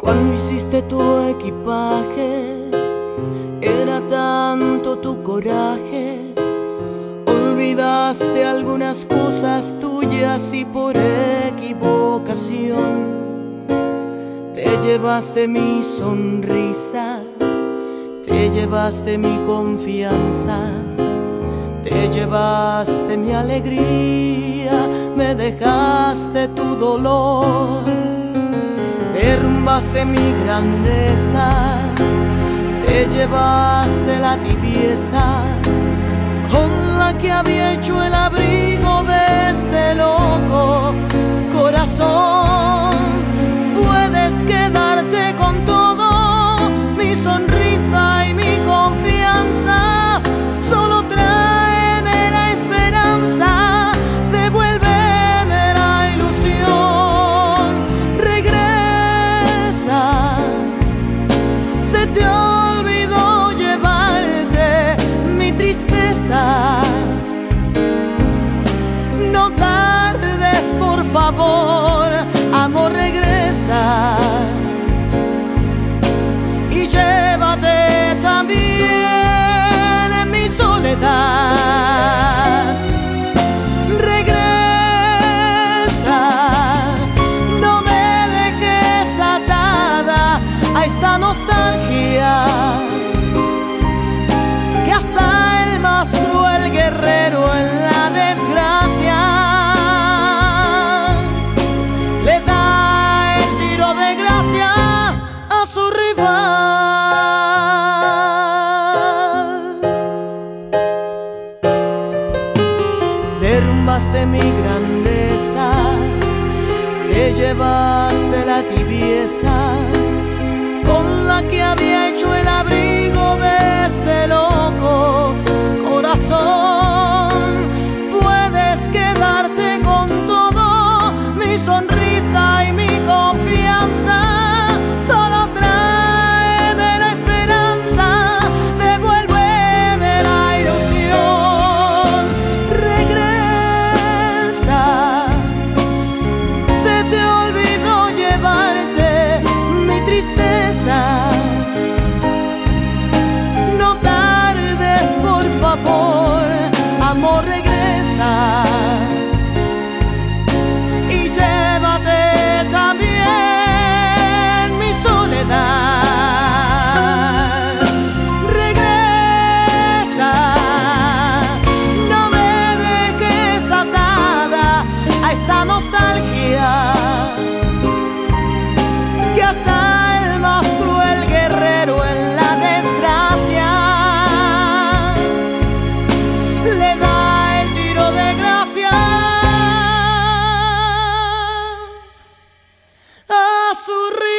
Cuando hiciste tu equipaje, era tanto tu coraje. Olvidaste algunas cosas tuyas y por equivocación te llevaste mi sonrisa, te llevaste mi confianza, te llevaste mi alegría, me dejaste tu dolor llevaste mi grandeza, te llevaste la tibieza. passar. llevaste mi grandeza, te llevaste la tibieza con la que había hecho el sorridere